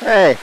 Hey.